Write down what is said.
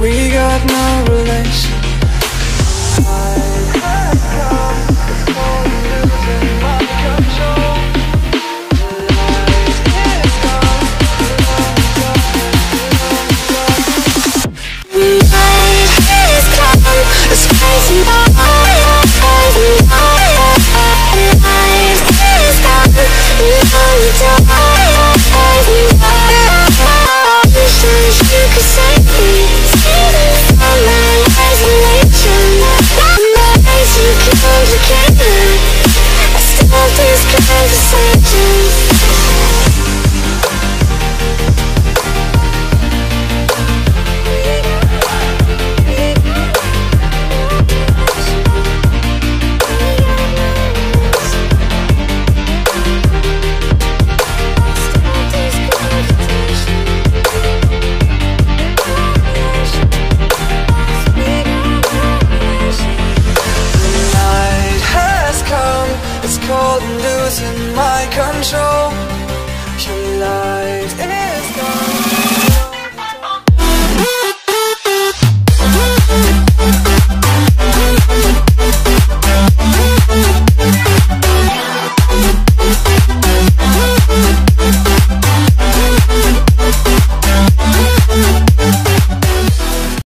We got no relation.